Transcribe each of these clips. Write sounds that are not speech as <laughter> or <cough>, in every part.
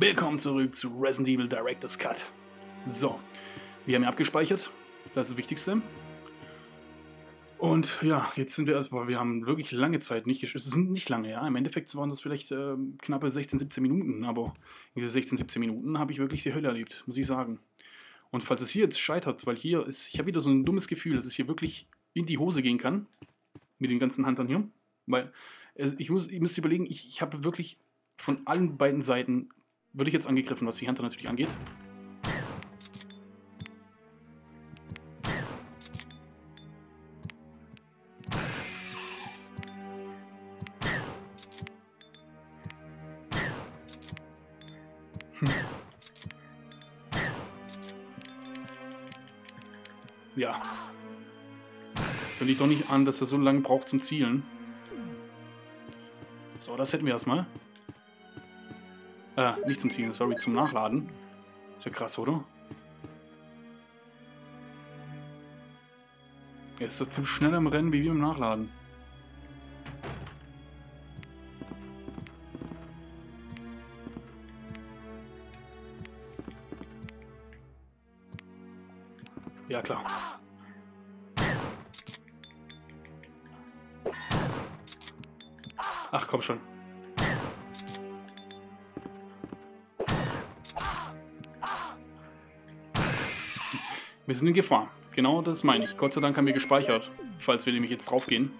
Willkommen zurück zu Resident Evil Director's Cut. So, wir haben ja abgespeichert, das ist das Wichtigste. Und ja, jetzt sind wir erstmal, wir haben wirklich lange Zeit nicht Es sind nicht lange, ja. Im Endeffekt waren das vielleicht äh, knappe 16, 17 Minuten, aber in diese 16, 17 Minuten habe ich wirklich die Hölle erlebt, muss ich sagen. Und falls es hier jetzt scheitert, weil hier ist, ich habe wieder so ein dummes Gefühl, dass es hier wirklich in die Hose gehen kann, mit den ganzen Huntern hier. Weil ich muss, ich müsste überlegen, ich, ich habe wirklich von allen beiden Seiten würde ich jetzt angegriffen, was die Hunter natürlich angeht. Hm. Ja. Finde ich doch nicht an, dass er so lange braucht zum Zielen. So, das hätten wir erstmal. Äh, nicht zum Zielen, sorry, zum Nachladen. Ist ja krass, oder? Er ist das Typ schneller im Rennen wie wir im Nachladen. Ja, klar. Ach, komm schon. Wir sind in Gefahr. Genau das meine ich. Gott sei Dank haben wir gespeichert, falls wir nämlich jetzt draufgehen.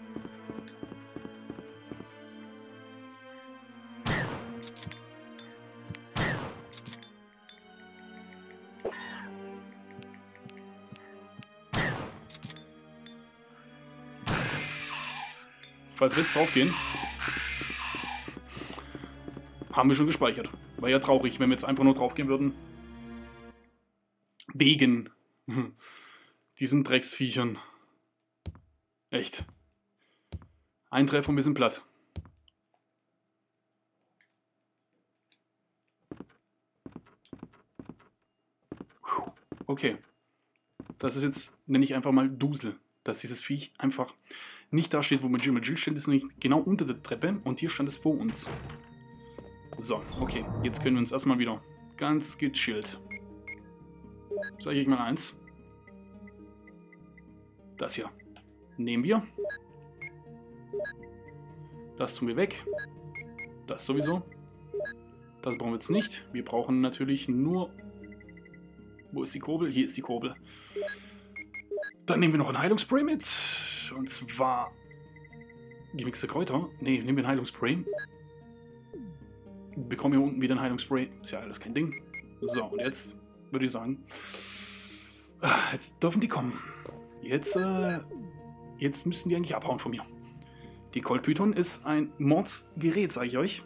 Falls wir jetzt draufgehen, haben wir schon gespeichert. War ja traurig, wenn wir jetzt einfach nur draufgehen würden. Wegen <laughs> Diesen Drecksviechern. Echt. Ein Treffer und wir sind platt. Okay. Das ist jetzt, nenne ich einfach mal Dusel. Dass dieses Viech einfach nicht da steht, wo man Jim Jill steht, ist nämlich genau unter der Treppe und hier stand es vor uns. So, okay. Jetzt können wir uns erstmal wieder ganz gechillt Sage ich mal eins. Das hier nehmen wir. Das tun wir weg. Das sowieso. Das brauchen wir jetzt nicht. Wir brauchen natürlich nur... Wo ist die Kurbel? Hier ist die Kurbel. Dann nehmen wir noch ein Heilungsspray mit. Und zwar... Gemixte Kräuter. Ne, nehmen wir ein Heilungsspray. Bekommen wir unten wieder ein Heilungsspray. Ist ja alles kein Ding. So, und jetzt würde ich sagen. Ah, jetzt dürfen die kommen. Jetzt, äh, jetzt müssen die eigentlich abhauen von mir. Die Colt Python ist ein Mordsgerät, sage ich euch.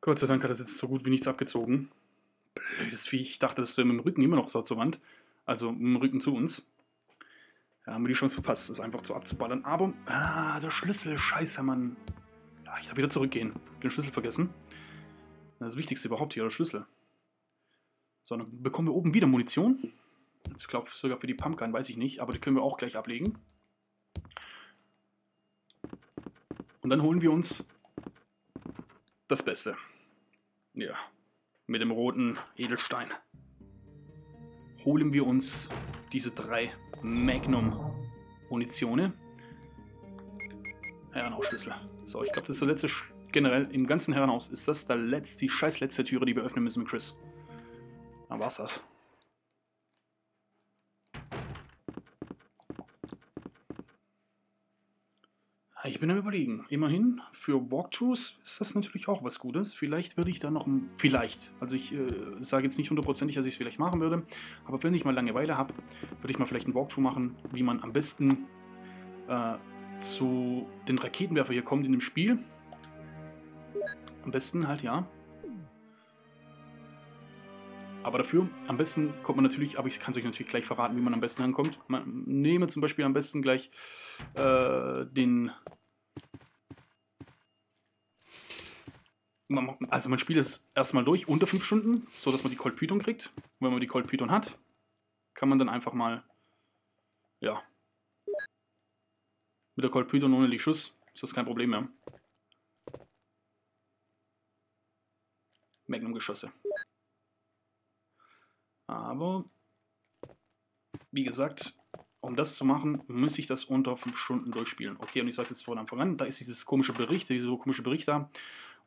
Gott sei Dank hat das jetzt so gut wie nichts abgezogen. Blödes Viech. Ich dachte, das wäre mit dem Rücken immer noch so zur Wand. Also mit dem Rücken zu uns. Ja, haben wir die Chance verpasst, das einfach so abzuballern. Aber, ah, der Schlüssel, scheiße, Mann. Ja, ich darf wieder zurückgehen. Den Schlüssel vergessen. Das Wichtigste überhaupt hier, der Schlüssel. So, dann bekommen wir oben wieder Munition. Ich glaube sogar für die Pumpgun, weiß ich nicht, aber die können wir auch gleich ablegen. Und dann holen wir uns das Beste. Ja, mit dem roten Edelstein. Holen wir uns diese drei Magnum Munitione. Herrenhausschlüssel. So, ich glaube, das ist der letzte, generell im ganzen Herrenhaus ist das der letzte, die scheiß letzte Türe, die wir öffnen müssen mit Chris. Dann war's das. Ich bin am überlegen. Immerhin, für Walkthroughs ist das natürlich auch was Gutes. Vielleicht würde ich da noch... Vielleicht. Also ich äh, sage jetzt nicht hundertprozentig, dass ich es vielleicht machen würde. Aber wenn ich mal Langeweile habe, würde ich mal vielleicht einen Walkthrough machen, wie man am besten äh, zu den Raketenwerfer hier kommt in dem Spiel. Am besten halt, ja. Aber dafür, am besten kommt man natürlich, aber ich kann es euch natürlich gleich verraten, wie man am besten ankommt. Man nehme zum Beispiel am besten gleich äh, den also man spielt es erstmal durch unter 5 Stunden, so dass man die Cold Python kriegt. Und wenn man die Cold Python hat, kann man dann einfach mal ja. Mit der Colt Python ohne Schuss ist das kein Problem mehr. Magnum-Geschosse. Aber, wie gesagt, um das zu machen, muss ich das unter 5 Stunden durchspielen. Okay, und ich sage jetzt von Anfang an, da ist dieses komische Bericht, dieser komische Bericht da,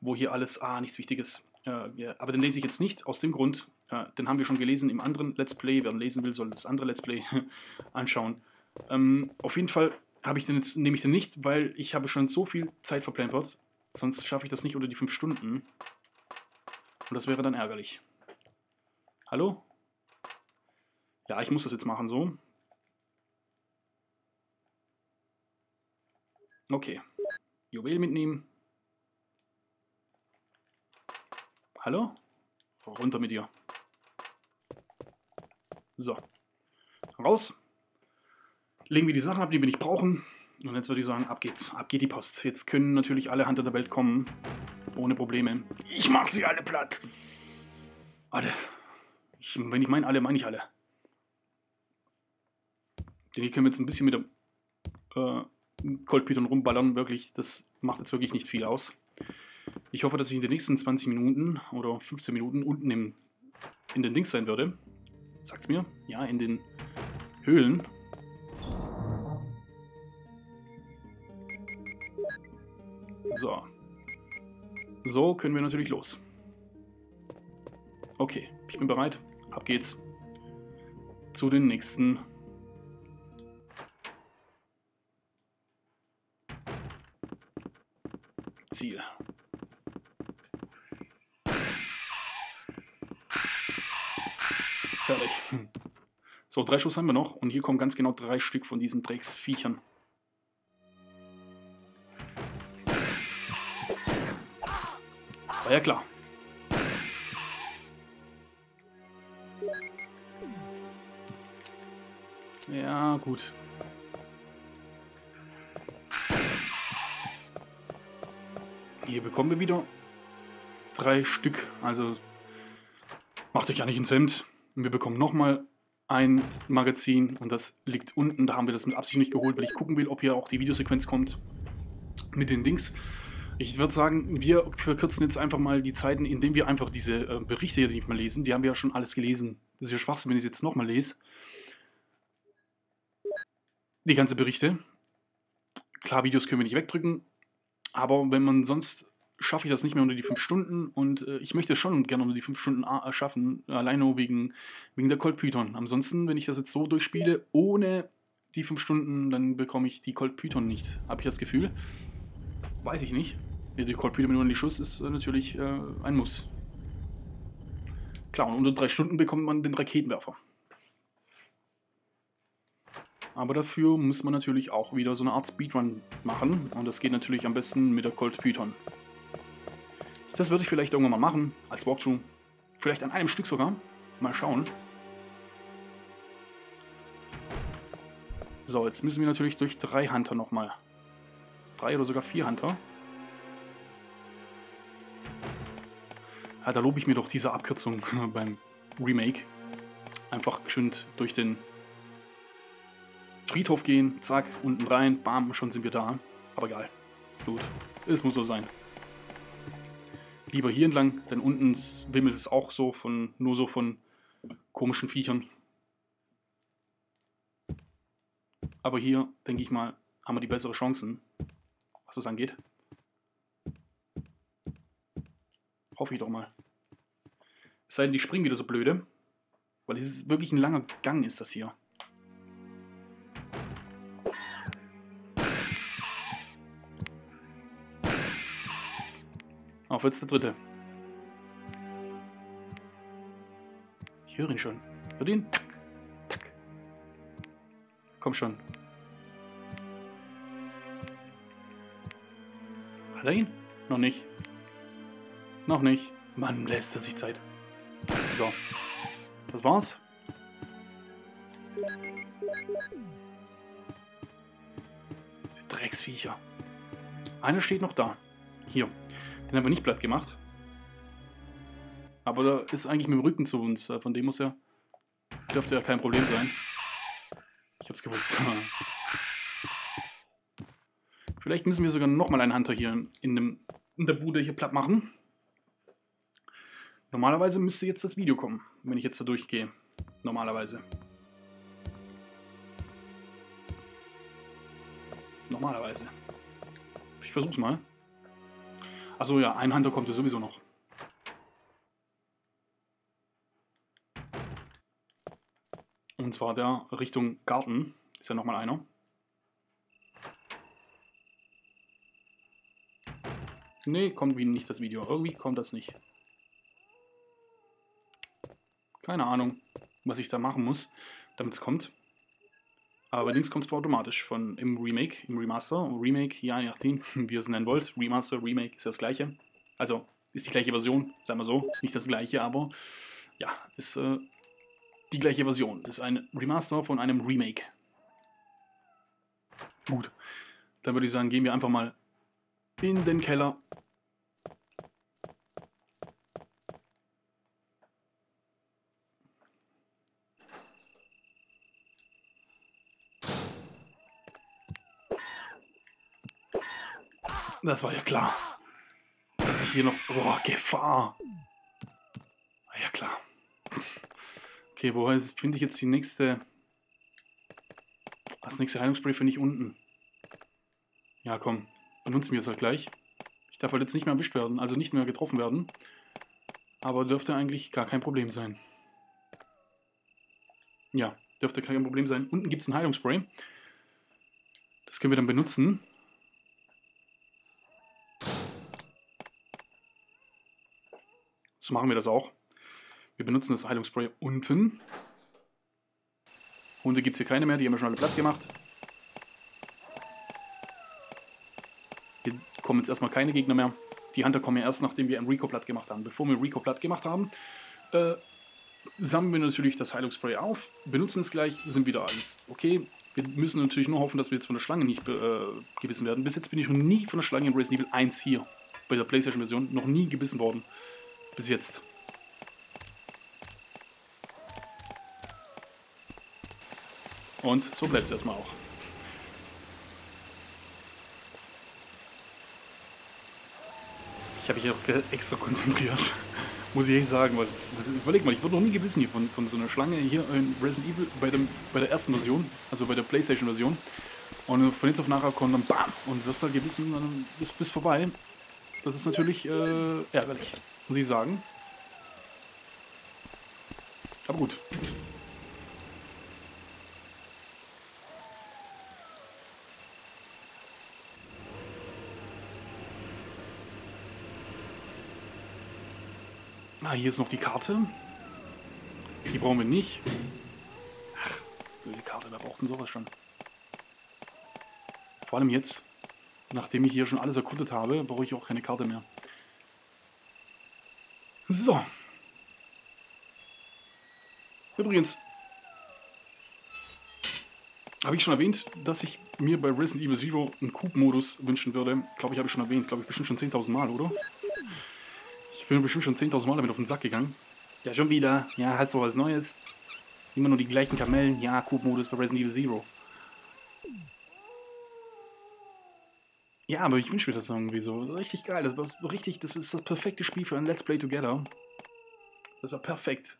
wo hier alles, ah, nichts Wichtiges. Äh, ja, aber den lese ich jetzt nicht, aus dem Grund, äh, den haben wir schon gelesen im anderen Let's Play. Wer lesen will, soll das andere Let's Play <laughs> anschauen. Ähm, auf jeden Fall habe ich den jetzt, nehme ich den nicht, weil ich habe schon so viel Zeit verplempert, sonst schaffe ich das nicht unter die 5 Stunden. Und das wäre dann ärgerlich. Hallo? Ja, ich muss das jetzt machen so. Okay. Juwel mitnehmen. Hallo? Runter mit dir. So. Raus. Legen wir die Sachen ab, die wir nicht brauchen. Und jetzt würde ich sagen, ab geht's. Ab geht die Post. Jetzt können natürlich alle Hunter der Welt kommen. Ohne Probleme. Ich mach sie alle platt. Alle. Ich, wenn ich meine alle, meine ich alle. Denn hier können wir jetzt ein bisschen mit der äh, Cold Python rumballern. Wirklich, das macht jetzt wirklich nicht viel aus. Ich hoffe, dass ich in den nächsten 20 Minuten oder 15 Minuten unten im, in den Dings sein würde. Sagt's mir? Ja, in den Höhlen. So. So können wir natürlich los. Okay, ich bin bereit. Ab geht's. Zu den nächsten Ziel. Fertig. So, drei Schuss haben wir noch und hier kommen ganz genau drei Stück von diesen Drecksviechern. War ja klar. Ja, gut. Hier bekommen wir wieder drei Stück. Also macht euch ja nicht ins Hemd. Und wir bekommen nochmal ein Magazin und das liegt unten. Da haben wir das mit Absicht nicht geholt, weil ich gucken will, ob hier auch die Videosequenz kommt mit den Dings. Ich würde sagen, wir verkürzen jetzt einfach mal die Zeiten, indem wir einfach diese äh, Berichte hier nicht mehr lesen. Die haben wir ja schon alles gelesen. Das ist ja Schwachsinn, wenn ich es jetzt nochmal lese. Die ganze Berichte. Klar, Videos können wir nicht wegdrücken. Aber wenn man sonst schaffe ich das nicht mehr unter die 5 Stunden und äh, ich möchte es schon gerne unter die 5 Stunden äh, schaffen, allein nur wegen, wegen der Cold Python. Ansonsten, wenn ich das jetzt so durchspiele, ohne die 5 Stunden, dann bekomme ich die Cold Python nicht. Habe ich das Gefühl? Weiß ich nicht. Die Kolpide mit nur die Schuss ist äh, natürlich äh, ein Muss. Klar, und unter drei Stunden bekommt man den Raketenwerfer. Aber dafür muss man natürlich auch wieder so eine Art Speedrun machen. Und das geht natürlich am besten mit der Colt Python. Das würde ich vielleicht irgendwann mal machen, als Walkthrough. Vielleicht an einem Stück sogar. Mal schauen. So, jetzt müssen wir natürlich durch drei Hunter nochmal. Drei oder sogar vier Hunter. Ja, da lobe ich mir doch diese Abkürzung <laughs> beim Remake. Einfach schön durch den Friedhof gehen, zack, unten rein, bam, schon sind wir da. Aber egal. Gut, es muss so sein. Lieber hier entlang, denn unten wimmelt es auch so von, nur so von komischen Viechern. Aber hier, denke ich mal, haben wir die bessere Chancen, was das angeht. Hoffe ich doch mal. Es sei denn, die springen wieder so blöde. Weil es ist wirklich ein langer Gang ist das hier. Auf jetzt der dritte. Ich höre ihn schon. Hör ihn? Tack, tack. Komm schon. Hat er ihn? Noch nicht. Noch nicht. Mann, lässt er sich Zeit. So. Das war's. Die Drecksviecher. Einer steht noch da. Hier. Den haben wir nicht platt gemacht. Aber da ist eigentlich mit dem Rücken zu uns. Von dem muss ja. Dürfte ja kein Problem sein. Ich hab's gewusst. <laughs> Vielleicht müssen wir sogar nochmal einen Hunter hier in, dem, in der Bude hier platt machen. Normalerweise müsste jetzt das Video kommen, wenn ich jetzt da durchgehe. Normalerweise. Normalerweise. Ich versuch's mal. Achso, ja, ein Hunter kommt ja sowieso noch. Und zwar der Richtung Garten. Ist ja nochmal einer. Nee, kommt wie nicht das Video. Irgendwie kommt das nicht. Keine Ahnung, was ich da machen muss, damit es kommt. Aber allerdings kommt es automatisch von im Remake, im Remaster. Remake, ja, je nachdem, <laughs> wie ihr es nennen wollt. Remaster, Remake ist das gleiche. Also ist die gleiche Version, sagen wir so. Ist nicht das gleiche, aber ja, ist äh, die gleiche Version. Ist ein Remaster von einem Remake. Gut, dann würde ich sagen, gehen wir einfach mal in den Keller Das war ja klar. Dass ich hier noch... Boah, Gefahr. War ja klar. Okay, wo finde ich jetzt die nächste... Das nächste Heilungsspray finde ich unten. Ja, komm. Benutzen wir es halt gleich. Ich darf halt jetzt nicht mehr erwischt werden, also nicht mehr getroffen werden. Aber dürfte eigentlich gar kein Problem sein. Ja, dürfte kein Problem sein. Unten gibt es ein Heilungsspray. Das können wir dann benutzen. So machen wir das auch. Wir benutzen das Heilungsspray unten. Hunde gibt es hier keine mehr, die haben wir schon alle platt gemacht. Hier kommen jetzt erstmal keine Gegner mehr. Die Hunter kommen ja erst, nachdem wir einen Rico platt gemacht haben. Bevor wir Rico platt gemacht haben, äh, sammeln wir natürlich das Heilungsspray auf, benutzen es gleich, sind wieder alles okay. Wir müssen natürlich nur hoffen, dass wir jetzt von der Schlange nicht äh, gebissen werden. Bis jetzt bin ich noch nie von der Schlange in Resident Evil 1 hier, bei der Playstation-Version, noch nie gebissen worden. Bis jetzt. Und so bleibt es erstmal auch. Ich habe mich auch extra konzentriert. <laughs> Muss ich echt sagen. Weil, überleg mal, ich wurde noch nie gebissen hier von, von so einer Schlange hier in Resident Evil bei, dem, bei der ersten Version, also bei der Playstation-Version. Und von jetzt auf nachher kommt dann BAM! Und wirst halt gebissen, dann bist, bist vorbei. Das ist natürlich äh, ärgerlich muss ich sagen. Aber gut. Ah, hier ist noch die Karte. Die brauchen wir nicht. Ach, blöde Karte, wer braucht denn sowas schon? Vor allem jetzt, nachdem ich hier schon alles erkundet habe, brauche ich auch keine Karte mehr. So. Übrigens, habe ich schon erwähnt, dass ich mir bei Resident Evil Zero einen Coop-Modus wünschen würde. Glaube ich, habe ich schon erwähnt. Glaube ich bestimmt schon 10.000 Mal, oder? Ich bin bestimmt schon 10.000 Mal damit auf den Sack gegangen. Ja, schon wieder. Ja, halt so was Neues. Immer nur die gleichen Kamellen. Ja, Coop-Modus bei Resident Evil Zero. Ja, aber ich wünsche mir das irgendwie so. Das richtig geil. Das war richtig, das ist das perfekte Spiel für ein Let's Play Together. Das war perfekt.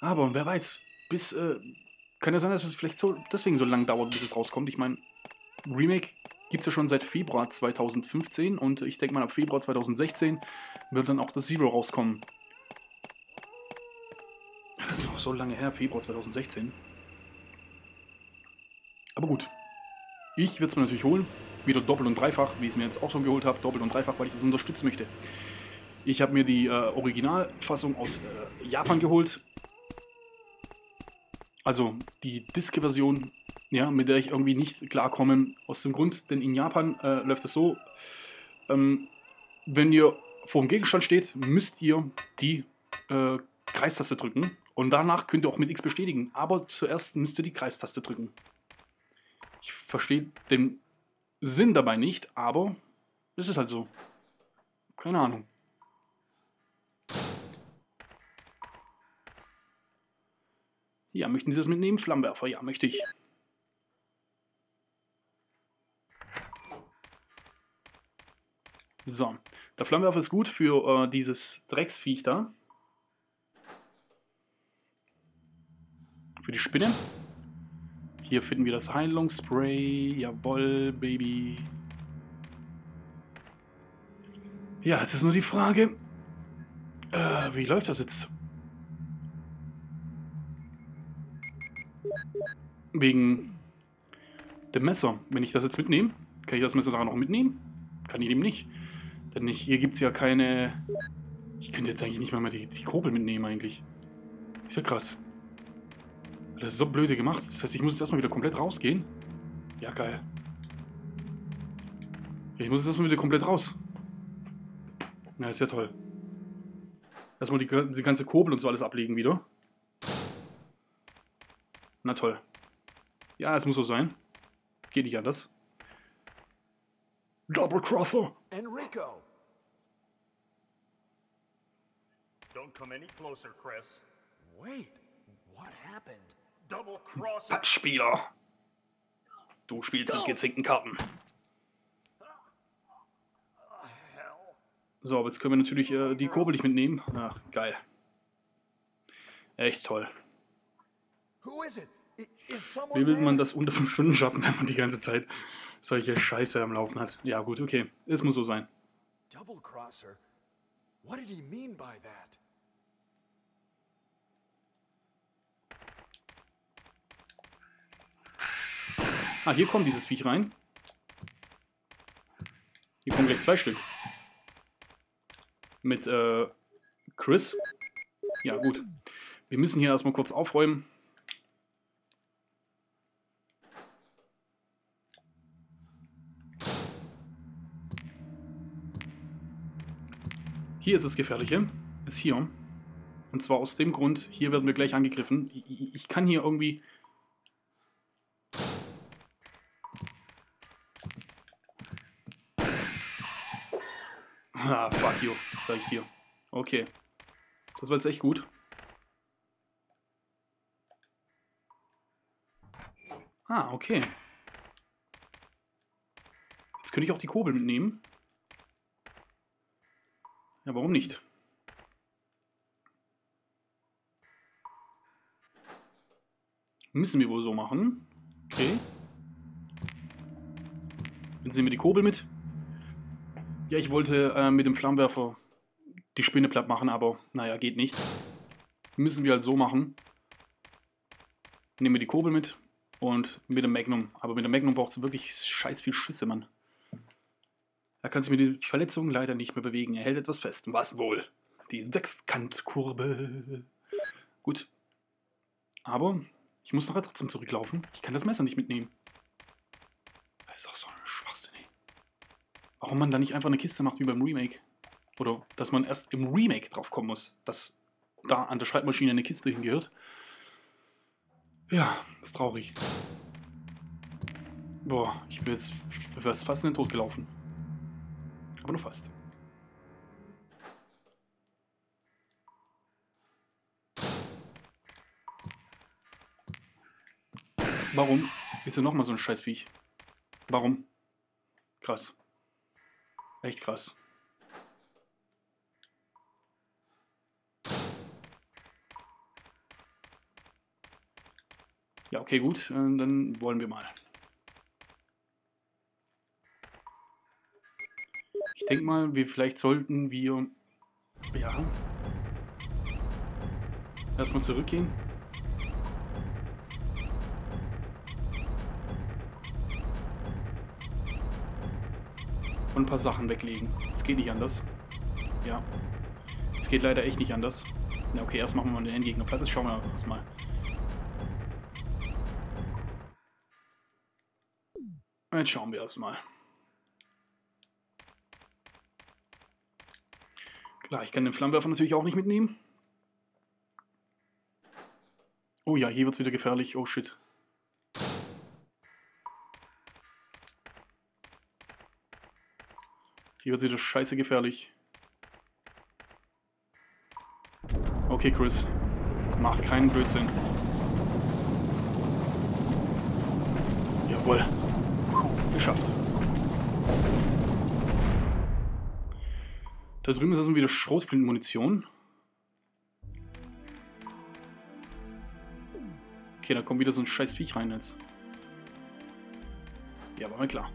Aber wer weiß, bis. Äh, kann ja sein, dass es vielleicht so, deswegen so lange dauert, bis es rauskommt. Ich meine, Remake gibt es ja schon seit Februar 2015 und ich denke mal, ab Februar 2016 wird dann auch das Zero rauskommen. Das ist auch so lange her, Februar 2016. Aber gut, ich würde es mir natürlich holen. Wieder doppelt und dreifach, wie ich es mir jetzt auch schon geholt habe. Doppelt und dreifach, weil ich das unterstützen möchte. Ich habe mir die äh, Originalfassung aus äh, Japan geholt. Also die Disc-Version, ja, mit der ich irgendwie nicht klarkomme. Aus dem Grund, denn in Japan äh, läuft es so, ähm, wenn ihr vor dem Gegenstand steht, müsst ihr die äh, Kreistaste drücken. Und danach könnt ihr auch mit X bestätigen. Aber zuerst müsst ihr die Kreistaste drücken. Ich verstehe den Sinn dabei nicht, aber es ist halt so. Keine Ahnung. Ja, möchten Sie das mitnehmen? Flammenwerfer, ja, möchte ich. So, der Flammenwerfer ist gut für äh, dieses Drecksviech da. Für die Spinne. Hier finden wir das Heilungsspray. Jawoll, Baby. Ja, jetzt ist nur die Frage, äh, wie läuft das jetzt? Wegen dem Messer. Wenn ich das jetzt mitnehme, kann ich das Messer daran noch mitnehmen? Kann ich eben nicht. Denn ich, hier gibt es ja keine... Ich könnte jetzt eigentlich nicht mal mehr die, die Kurbel mitnehmen eigentlich. Ist ja krass. Das ist so blöde gemacht. Das heißt, ich muss jetzt erstmal wieder komplett rausgehen. Ja, geil. Ich muss jetzt erstmal wieder komplett raus. Ja, ist ja toll. Erstmal die, die ganze Kurbel und so alles ablegen wieder. Na toll. Ja, es muss so sein. Geht nicht anders. Double Crosser. Enrico! Don't come any closer, Chris. Wait, what happened? Spieler. Du spielst mit gezinkten Karten. Hell. So, aber jetzt können wir natürlich äh, die Kurbel nicht mitnehmen. Ach, geil. Echt toll. Wie will man das unter 5 Stunden schaffen, <laughs> wenn man die ganze Zeit solche Scheiße am Laufen hat? Ja, gut, okay. Es muss so sein. Double crosser? What did he mean by that? Ah, hier kommt dieses Viech rein. Hier kommen gleich zwei Stück. Mit äh, Chris. Ja, gut. Wir müssen hier erstmal kurz aufräumen. Hier ist das Gefährliche. Ist hier. Und zwar aus dem Grund, hier werden wir gleich angegriffen. Ich, kann hier irgendwie You, sag ich dir. Okay. Das war jetzt echt gut. Ah, okay. Jetzt könnte ich auch die Kurbel mitnehmen. Ja, warum nicht? Müssen wir wohl so machen. Okay. Jetzt nehmen wir die Kurbel mit. Ja, ich wollte äh, mit dem Flammenwerfer die Spinne platt machen, aber naja, geht nicht. Müssen wir halt so machen. Nehmen wir die Kurbel mit und mit dem Magnum. Aber mit dem Magnum brauchst du wirklich scheiß viel Schüsse, Mann. Da kannst du mit die Verletzung leider nicht mehr bewegen. Er hält etwas fest. Was wohl? Die Sechskantkurbel. Gut. Aber ich muss nachher trotzdem zurücklaufen. Ich kann das Messer nicht mitnehmen. Das ist auch so ein Schwachsinn. Warum man da nicht einfach eine Kiste macht wie beim Remake. Oder dass man erst im Remake drauf kommen muss, dass da an der Schreibmaschine eine Kiste hingehört. Ja, ist traurig. Boah, ich bin jetzt fast in den Tod gelaufen. Aber nur fast. Warum ist er nochmal so ein Scheißviech? Warum? Krass. Echt krass. Ja, okay, gut. äh, Dann wollen wir mal. Ich denke mal, wir vielleicht sollten wir ja erstmal zurückgehen. Und ein paar Sachen weglegen. Es geht nicht anders. Ja. Es geht leider echt nicht anders. Ja, okay, erst machen wir mal den Endgegner platt. Das schauen wir erstmal. Jetzt schauen wir erstmal. Klar, ich kann den Flammenwerfer natürlich auch nicht mitnehmen. Oh ja, hier wird es wieder gefährlich. Oh shit. Hier wird sich das scheiße gefährlich. Okay, Chris. Mach keinen Blödsinn. Jawohl. Geschafft. Da drüben ist also wieder Schrotflintenmunition. Okay, da kommt wieder so ein scheiß Viech rein jetzt. Ja, war mir klar.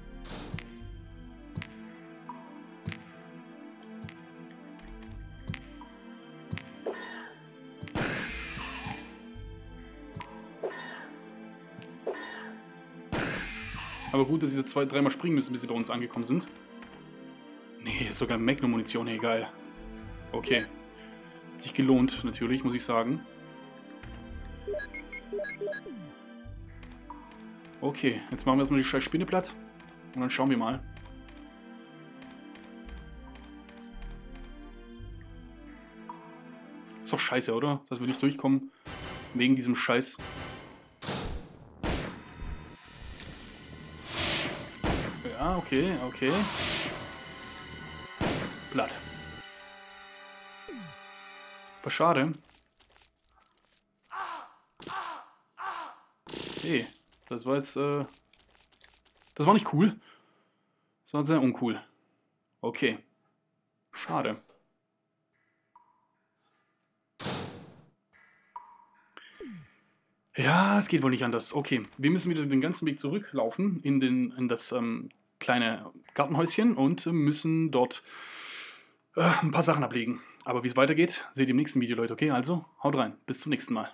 Aber gut, dass sie zwei, dreimal springen müssen, bis sie bei uns angekommen sind. Nee, sogar Magnum-Munition, hey, geil. Okay. Hat sich gelohnt, natürlich, muss ich sagen. Okay, jetzt machen wir erstmal die scheiß Spinne platt. Und dann schauen wir mal. Ist doch scheiße, oder? Dass wir nicht durchkommen. Wegen diesem Scheiß. Okay, okay. Blatt. Aber schade. Okay, das war jetzt, äh, das war nicht cool. Das war sehr uncool. Okay. Schade. Ja, es geht wohl nicht anders. Okay, wir müssen wieder den ganzen Weg zurücklaufen in, den, in das ähm, kleine Gartenhäuschen und müssen dort äh, ein paar Sachen ablegen. Aber wie es weitergeht, seht ihr im nächsten Video, Leute. Okay, also haut rein. Bis zum nächsten Mal.